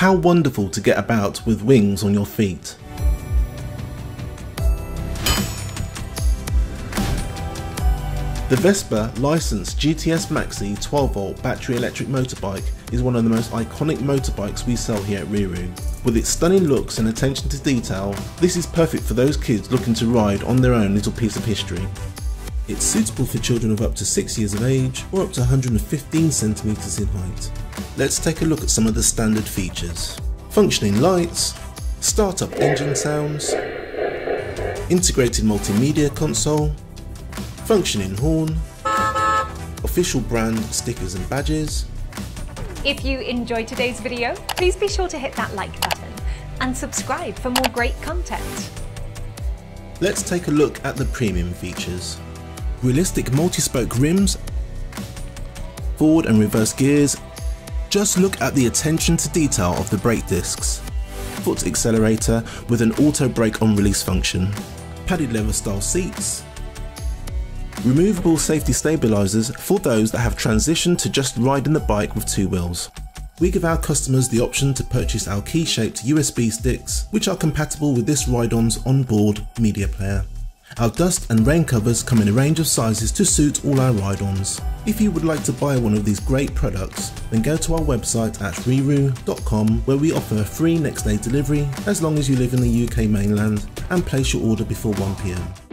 How wonderful to get about with wings on your feet. The Vespa licensed GTS Maxi 12V battery electric motorbike is one of the most iconic motorbikes we sell here at RiiRoo. With its stunning looks and attention to detail, this is perfect for those kids looking to ride on their own little piece of history. It's suitable for children of up to 6 years of age or up to 115 centimeters in height. Let's take a look at some of the standard features. Functioning lights, start-up engine sounds, integrated multimedia console, functioning horn, official brand stickers and badges. If you enjoyed today's video, please be sure to hit that like button and subscribe for more great content. Let's take a look at the premium features. Realistic multi-spoke rims, forward and reverse gears. Just look at the attention to detail of the brake discs. Foot accelerator with an auto brake on release function. Padded leather style seats, removable safety stabilisers for those that have transitioned to just riding the bike with two wheels. We give our customers the option to purchase our key-shaped USB sticks, which are compatible with this ride-on's onboard media player. Our dust and rain covers come in a range of sizes to suit all our ride-ons. If you would like to buy one of these great products, then go to our website at riiroo.com where we offer free next day delivery as long as you live in the UK mainland and place your order before 1pm.